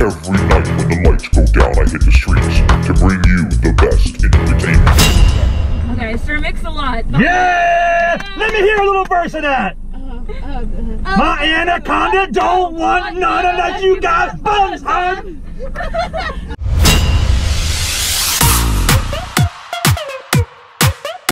Every night when the lights go down, I hit the streets to bring you the best entertainment. Okay, Sir Mix-a-Lot. Yeah! Let me hear a little verse of that. Uh, uh, uh, My anaconda don't want none unless you got buns, hun.